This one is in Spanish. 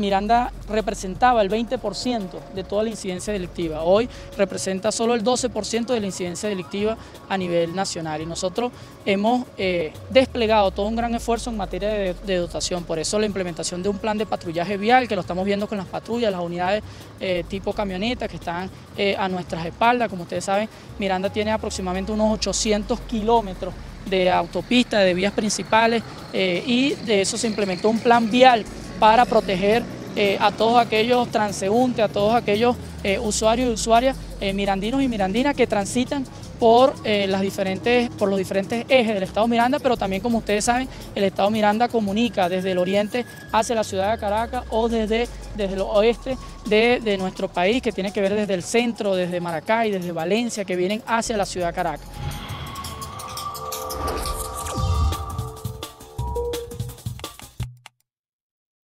Miranda representaba el 20% de toda la incidencia delictiva. Hoy representa solo el 12% de la incidencia delictiva a nivel nacional. Y nosotros hemos eh, desplegado todo un gran esfuerzo en materia de, dotación. Por eso la implementación de un plan de patrullaje vial, que lo estamos viendo con las patrullas, las unidades eh, tipo camioneta que están eh, a nuestras espaldas. Como ustedes saben, Miranda tiene aproximadamente unos 800 kilómetros de autopistas, de vías principales y de eso se implementó un plan vial para proteger eh, a todos aquellos transeúntes, a todos aquellos eh, usuarios y usuarias eh, mirandinos y mirandinas que transitan por, las diferentes, por los diferentes ejes del Estado Miranda, pero también como ustedes saben, el Estado Miranda comunica desde el oriente hacia la ciudad de Caracas o desde, desde el oeste de, de nuestro país, que tiene que ver desde el centro, desde Maracay, desde Valencia, que vienen hacia la ciudad de Caracas.